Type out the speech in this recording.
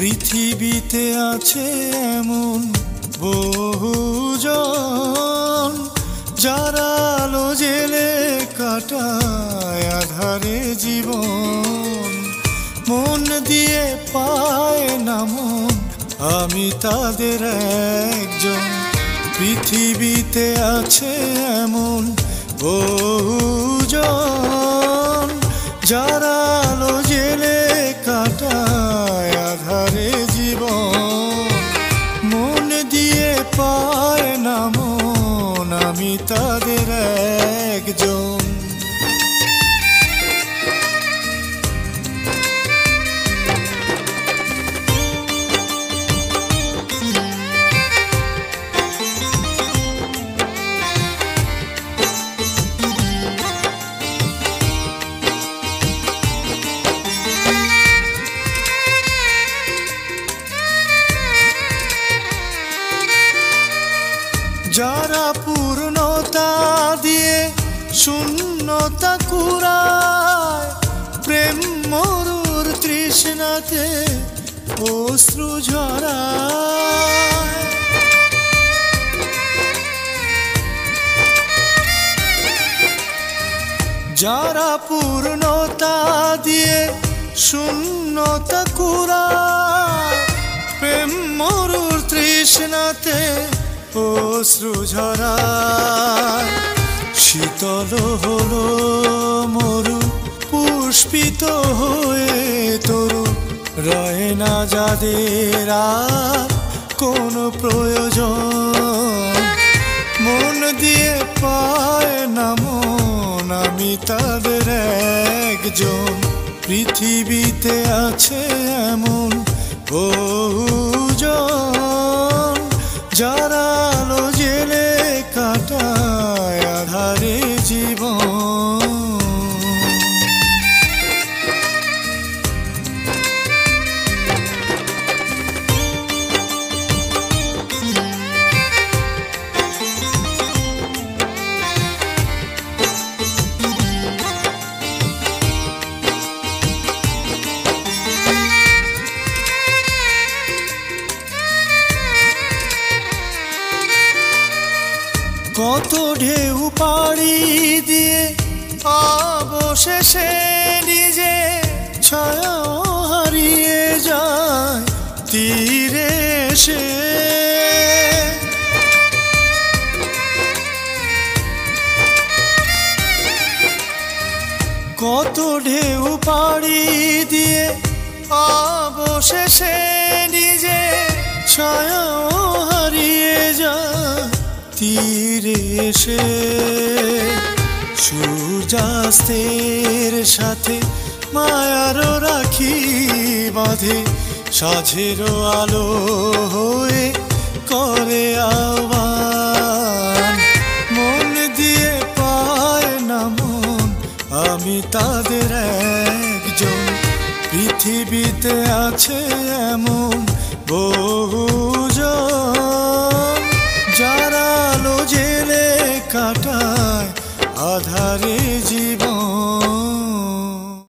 পৃথিবীতে আছে এমন বহুজন যারা আলো জেলে কাটায় আধারে জীবন। মন দিয়ে পায় না মন, আমি তাদের একজন। পৃথিবীতে আছে এমন বহুজন যারা আলো জেলে আমি তাদের একজন যারা পূর্ণতা দিয়ে শূন্যতা কুড়ায়, প্রেম মরুর তৃষ্ণাতে অশ্রু ঝরায়। যারা পূর্ণতা দিয়ে শূন্যতা কুড়ায়, প্রেম মরুর তৃষ্ণাতে অশ্রু ঝরায় শীতল হলো মরু, পুষ্পিত হয়ে তরু। রয়ে না যাদের কোনো প্রয়োজন। মন দিয়ে পায় না মন, আমি তাদের একজন। পৃথিবীতে আছে এমন বহুজন। কত ঢেউ পাড়ি দিয়ে অবশেষে নিজে ছায়া হারিয়ে যায় তীরে সে কত ঢেউ পাড়ি দিয়ে অবশেষে নিজে ছায়া হারিয়ে যায় তীরে এসে সূর্যাস্তের সাথে মায়ারও রাখি বাঁধে সাঝেরও আলো হয়ে করে আহ্বান মন দিয়ে পায় না মন, আমি তাদের একজন। পৃথিবীতে আছে এমন বহু आधार